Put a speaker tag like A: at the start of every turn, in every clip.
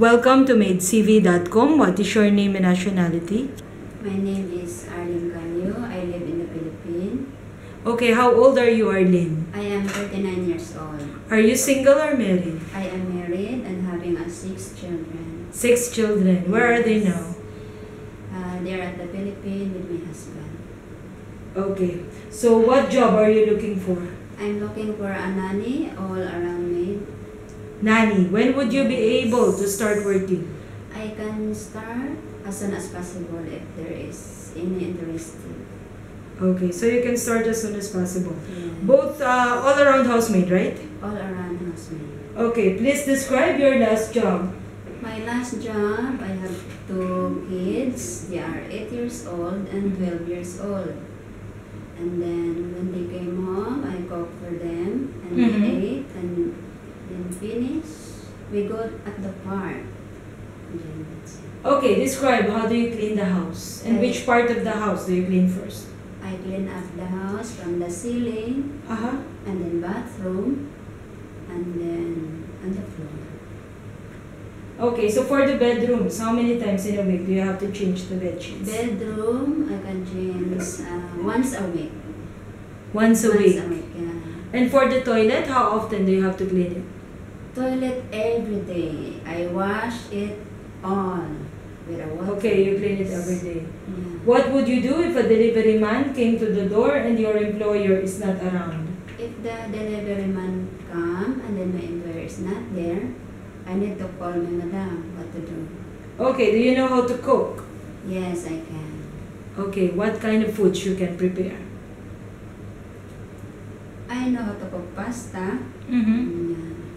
A: Welcome to MaidCV.com. What is your name and nationality?
B: My name is Arlene Canyo. I live in the Philippines.
A: Okay, how old are you, Arlene?
B: I am 39 years old.
A: Are you single or married?
B: I am married and having a six children.
A: Six children. Where are they now?
B: Uh, they are at the Philippines with my husband.
A: Okay. So what job are you looking for?
B: I'm looking for a nanny all around me.
A: Nanny, when would you be able to start working?
B: I can start as soon as possible if there is any interest.
A: Okay, so you can start as soon as possible.
B: Yeah.
A: Both uh, all around housemaid, right?
B: All around housemaid.
A: Okay, please describe your last job.
B: My last job, I have two kids. They are 8 years old and 12 years old. And then when they came home, I cooked for them and
A: Mhm.
B: they ate and finish. We go at the park. And then that's it.
A: Okay, describe how do you clean the house and
B: I-
A: which part of the house do you clean first?
B: I clean up the house from the ceiling
A: Uh-huh.
B: and then bathroom and then on the floor.
A: Okay, so for the bedrooms, how many times in a week do you have to change the bed sheets?
B: Bedroom, I can change uh, once a week.
A: Once a
B: once
A: week.
B: a week, yeah.
A: And for the toilet, how often do you have to clean it?
B: Toilet every day. I wash it all with a water.
A: Okay, you clean it every day.
B: Yeah.
A: What would you do if a delivery man came to the door and your employer is not around?
B: If the delivery man come and then my employer is not there, I need to call my madam what to do.
A: Okay, do you know how to cook?
B: Yes, I can.
A: Okay, what kind of foods you can prepare?
B: I know how to cook pasta.
A: Mm-hmm.
B: Yeah.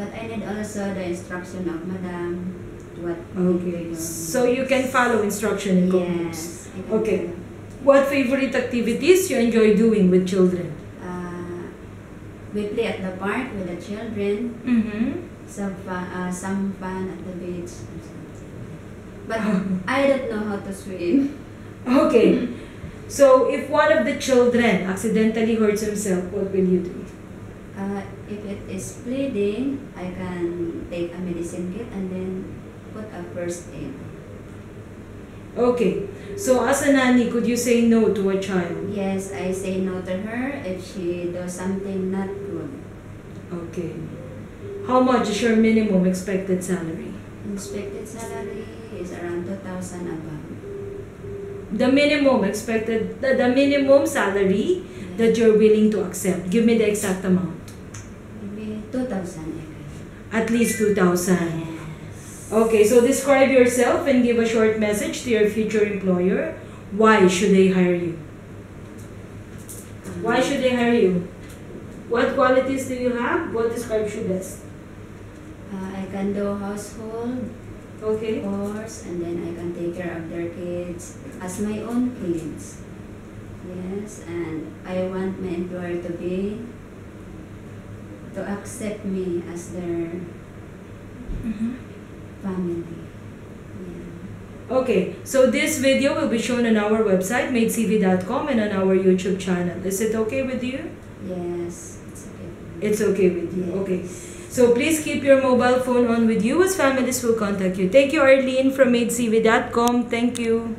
B: But I need also the instruction of madam what
A: Okay, so you can follow instruction in.
B: Yes.
A: Okay. What favorite activities you enjoy doing with children?
B: Uh, we play at the park with the children.
A: Mm-hmm.
B: some fun, uh, some fun at the beach. But I don't know how to swim.
A: Okay. So if one of the children accidentally hurts himself, what will you do?
B: Uh, if it is bleeding, I can take a medicine kit and then put a first aid.
A: Okay. So as a nanny, could you say no to a child?
B: Yes, I say no to her if she does something not good.
A: Okay. How much is your minimum expected salary?
B: Expected salary is around 2,000 above.
A: The minimum expected, the, the minimum salary that you're willing to accept. Give me the exact amount.
B: Maybe 2,000
A: At least 2,000.
B: Yes.
A: Okay, so describe yourself and give a short message to your future employer. Why should they hire you? Why should they hire you? What qualities do you have? What describes you best?
B: Uh, I can do household
A: Okay.
B: course and then I can take care of their kids as my own kids. Yes, and I want my employer to be to accept me as their mm-hmm. family. Yeah.
A: Okay, so this video will be shown on our website, MaidCV.com, and on our YouTube channel. Is it okay with you?
B: Yes, it's okay.
A: It's okay with you.
B: Yes.
A: Okay. So please keep your mobile phone on with you as families will contact you. Thank you, Arlene from MaidCV.com. Thank you.